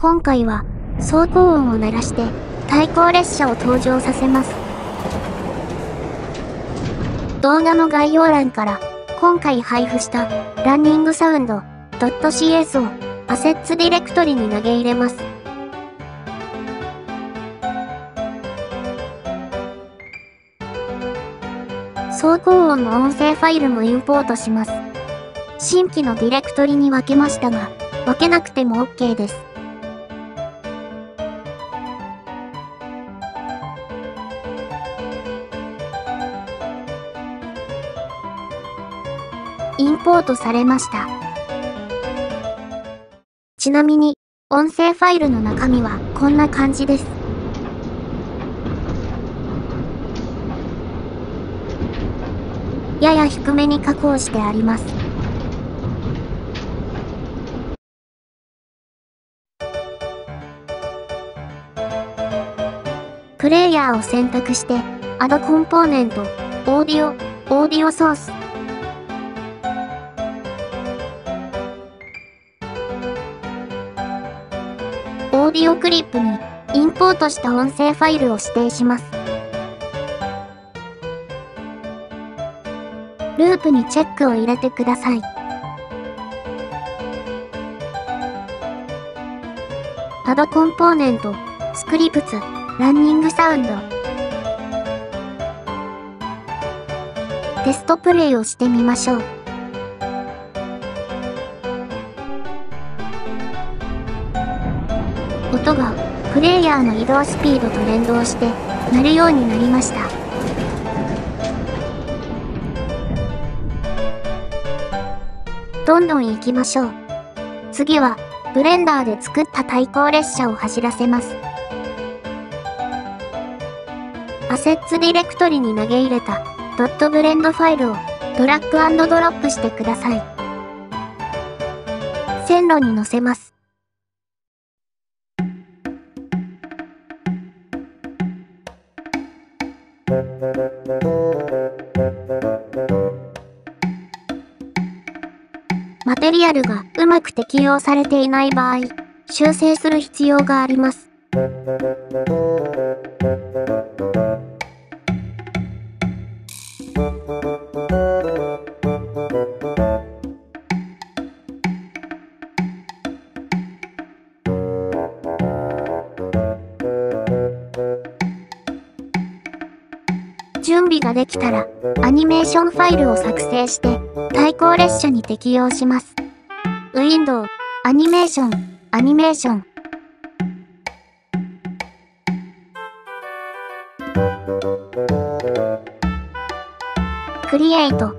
今回は走行音を鳴らして対向列車を登場させます。動画の概要欄から今回配布したランニングサウンド .cs をアセッツディレクトリに投げ入れます。走行音の音声ファイルもインポートします。新規のディレクトリに分けましたが分けなくても OK です。インポートされました。ちなみに、音声ファイルの中身はこんな感じです。やや低めに加工してあります。プレイヤーを選択して、Add コンポーネント、オーディオ、オーディオソース、オーディオクリップにインポートした音声ファイルを指定します。ループにチェックを入れてください。アドコンポーネント、スクリプツ、ランニングサウンド。テストプレイをしてみましょう。音がプレイヤーの移動スピードと連動して鳴るようになりました。どんどん行きましょう。次はブレンダーで作った対向列車を走らせます。アセッツディレクトリに投げ入れたドットブレンドファイルをドラッグドロップしてください。線路に乗せます。マテリアルがうまく適用されていない場合、修正する必要があります。準備ができたら、アニメーションファイルを作成して、対向列車に適用します。ウィンドウ、アニメーション、アニメーション。クリエイト。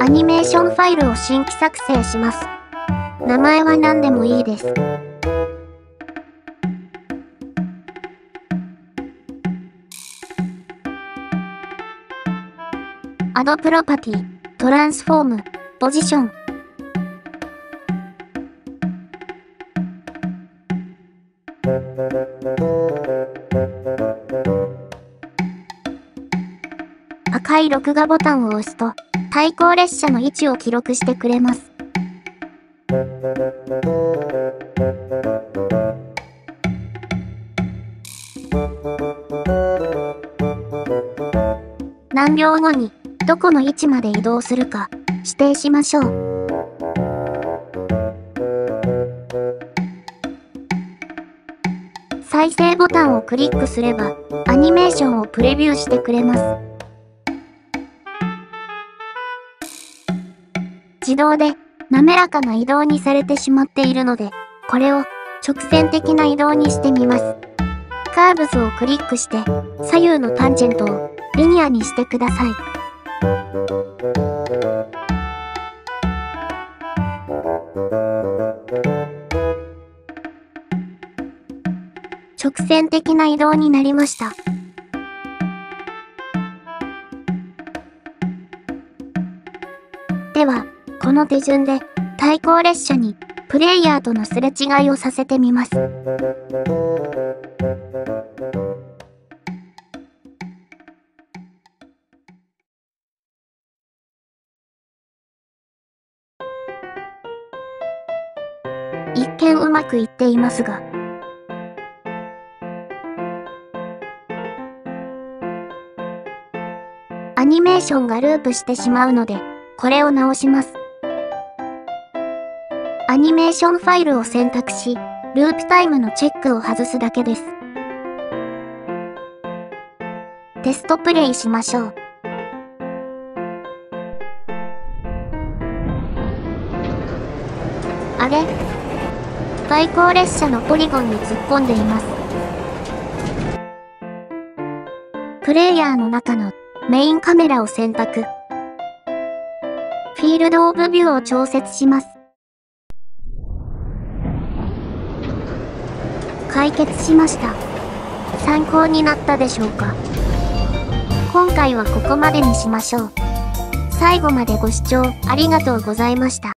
アニメーションファイルを新規作成します。名前は何でもいいです。アドプロパティ、トランスフォーム、ポジション。赤い録画ボタンを押すと、対向列車の位置を記録してくれます。何秒後にどこの位置まで移動するか指定しましょう。再生ボタンをクリックすればアニメーションをプレビューしてくれます。自動で滑らかな移動にされてしまっているので、これを直線的な移動にしてみます。カーブズをクリックして左右のタンジェントをリニアにしてください。直線的な移動になりました。では、この手順で対向列車にプレイヤーとのすれ違いをさせてみます。まくいっていますが。アニメーションがループしてしまうので、これを直します。アニメーションファイルを選択し、ループタイムのチェックを外すだけです。テストプレイしましょう。あれ？対向列車のポリゴンに突っ込んでいます。プレイヤーの中のメインカメラを選択。フィールドオブビューを調節します。解決しました。参考になったでしょうか今回はここまでにしましょう。最後までご視聴ありがとうございました。